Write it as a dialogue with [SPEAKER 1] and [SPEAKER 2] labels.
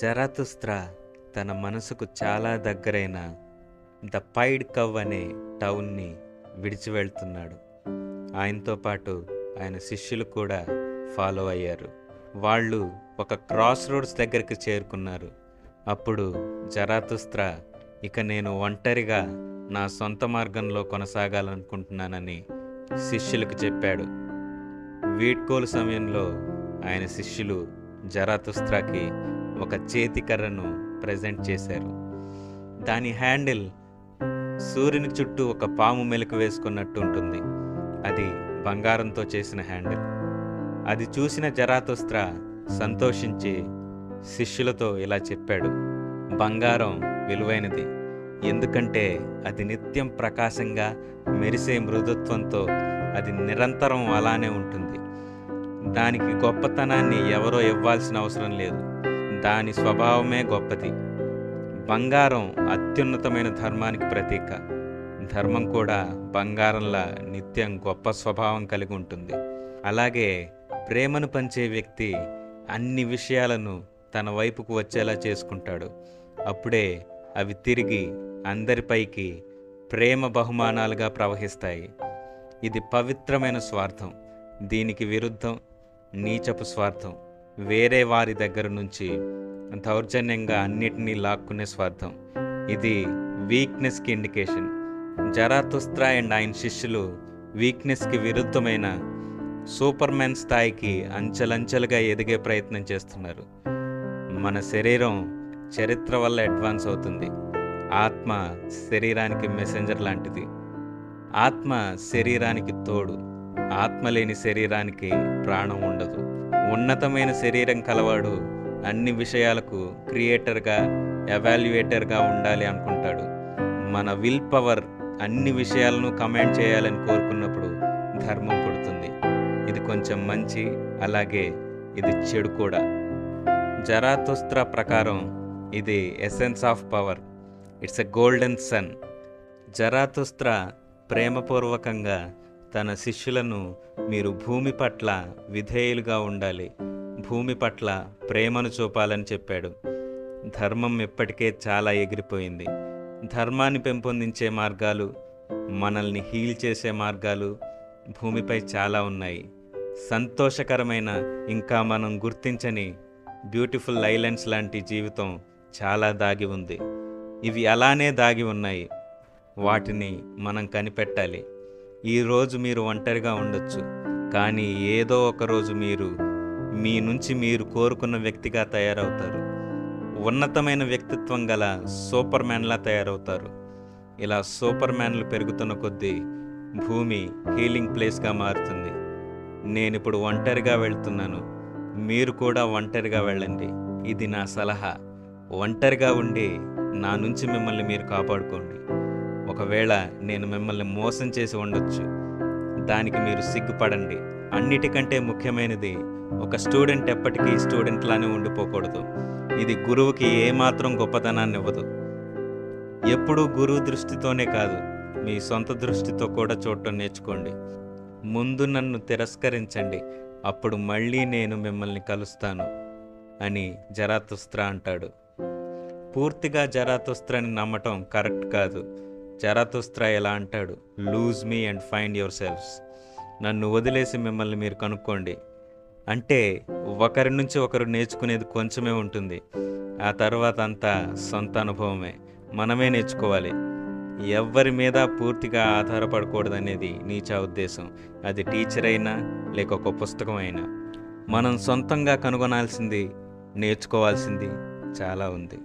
[SPEAKER 1] జరాతుస్త్ర తన మనసుకు చాలా దగ్గరైన ద పైడ్ కవ్ అనే టౌన్ని విడిచి వెళ్తున్నాడు. ఆయనతో పాటు ఆయన శిష్యులు కూడా ఫాలో అయ్యారు. వాళ్ళు ఒక క్రాస్ రోడ్స్ దగ్గరికి చేరుకున్నారు. అప్పుడు జరాతుస్త్ర ఇక నేను ఒంటరిగా నా సొంత మార్గంలో కొనసాగాలనుకుంటున్నానని శిష్యులకు చెప్పాడు. వీడ్కోలు సమయంలో ఆయన శిష్యులు జరాతుస్త్రాకి ఒక చేతికర్రను ప్రజెంట్ చేశారు. దాని హ్యాండిల్ సూర్యుని చుట్టూ ఒక పాము మెలకు వేసుకున్నట్టు ఉంటుంది. అది బంగారంతో చేసిన హ్యాండిల్ అది చూసిన జరాతుస్త్ర సంతోషించి శిష్యులతో ఇలా చెప్పాడు బంగారం విలువైనది. ఎందుకంటే అది నిత్యం ప్రకాశంగా మెరిసే మృదుత్వంతో అది నిరంతరం అలానే ఉంటుంది. దానికి గొప్పతనాన్ని ఎవరో ఇవ్వాల్సిన అవసరం లేదు. దాని స్వభావమే గొప్పది. బంగారం అత్యున్నతమైన ధర్మానికి ప్రతీక. ధర్మం కూడా బంగారంలా నిత్యం గొప్ప స్వభావం కలిగి ఉంటుంది. అలాగే ప్రేమను పంచే వ్యక్తి అన్ని విషయాలను తన వైపుకు వచ్చేలా చేసుకుంటాడు. అప్పుడే అవి తిరిగి అందరిపైకి ప్రేమ బహుమానాలుగా ప్రవహిస్తాయి. ఇది పవిత్రమైన స్వార్థం. దీనికి విరుద్ధం నీచపు స్వార్థం. వేరే వారి దగ్గర నుంచి దౌర్జన్యంగా అన్నిటినీ లాక్కునే స్వార్థం. ఇది వీక్నెస్కి ఇండికేషన్ జరాతుస్త్రా అండ్ ఆయన శిష్యులు వీక్నెస్కి విరుద్ధమైన సూపర్ మ్యాన్ స్థాయికి అంచెలంచెలుగా ఎదిగే ప్రయత్నం చేస్తున్నారు. మన శరీరం చరిత్ర వల్ల అడ్వాన్స్ అవుతుంది. ఆత్మ శరీరానికి మెసెంజర్ లాంటిది. ఆత్మ శరీరానికి తోడు. ఆత్మ లేని శరీరానికి ప్రాణం ఉండదు. ఉన్నతమైన శరీరం కలవాడు అన్ని విషయాలకు క్రియేటర్గా ఎవాల్యుయేటర్గా ఉండాలి అనుకుంటాడు. మన విల్ పవర్ అన్ని విషయాలను కమాండ్ చేయాలని కోరుకున్నప్పుడు ధర్మం పుడుతుంది. ఇది కొంచెం మంచి అలాగే ఇది చెడు కూడా. జరాతుస్త్ర ప్రకారం ఇది essence of power. It's a golden sun. Zarathustra ప్రేమపూర్వకంగా తన శిష్యులను మీరు భూమి పట్ల విధేయులుగా ఉండాలి. భూమి పట్ల ప్రేమను చూపాలని చెప్పాడు. ధర్మం ఇప్పటికే చాలా ఎగిరిపోయింది. ధర్మాన్ని పెంపొందించే మార్గాలు మనల్ని హీల్ చేసే మార్గాలు భూమిపై చాలా ఉన్నాయి. సంతోషకరమైన ఇంకా మనం గుర్తించని బ్యూటిఫుల్ ఐలాండ్స్ లాంటి జీవితం చాలా దాగి ఉంది. ఇవి అలానే దాగి ఉన్నాయి. వాటిని మనం కనిపెట్టాలి. ఈరోజు మీరు ఒంటరిగా ఉండొచ్చు. కానీ ఏదో ఒక రోజు మీరు మీ నుంచి మీరు కోరుకున్న వ్యక్తిగా తయారవుతారు. ఉన్నతమైన వ్యక్తిత్వం గల సూపర్ మ్యాన్లా తయారవుతారు. ఇలా సూపర్ మ్యాన్లు పెరుగుతున్న కొద్దీ భూమి హీలింగ్ ప్లేస్గా మారుతుంది. నేను ఇప్పుడు ఒంటరిగా వెళ్తున్నాను. మీరు కూడా ఒంటరిగా వెళ్ళండి. ఇది నా సలహా. ఒంటరిగా ఉండి నా నుంచి మిమ్మల్ని మీరు కాపాడుకోండి. ఒకవేళ నేను మిమ్మల్ని మోసం చేసి ఉండొచ్చు. దానికి మీరు సిగ్గుపడండి. అన్నిటికంటే ముఖ్యమైనది ఒక స్టూడెంట్ ఎప్పటికీ స్టూడెంట్లానే ఉండిపోకూడదు. ఇది గురువుకి ఏమాత్రం గొప్పతనాన్ని ఇవ్వదు. ఎప్పుడూ గురువు దృష్టితోనే కాదు మీ సొంత దృష్టితో కూడా చూడటం నేర్చుకోండి. ముందు నన్ను తిరస్కరించండి అప్పుడు మళ్ళీ నేను మిమ్మల్ని కలుస్తాను అని జరాతుస్త్ర అంటాడు. పూర్తిగా జరాతుస్త్రని నమ్మటం కరెక్ట్ కాదు. చరతుస్త్ర ఎలా అంటాడు lose me and find yourselves నన్ను వదిలేసి మిమ్మల్ని మీరు కనుక్కోండి. అంటే ఒకరి నుంచి ఒకరు నేర్చుకునేది కొంచెమే ఉంటుంది. ఆ తర్వాత అంతా సొంత అనుభవమే. మనమే నేర్చుకోవాలి. ఎవరి మీద పూర్తిగా ఆధారపడకూడదనేది నీచా ఉద్దేశం. అది టీచర్ అయినా లేక ఒక పుస్తకం అయినా. మనం సొంతంగా కనుగొనాల్సింది నేర్చుకోవాల్సింది చాలా ఉంది.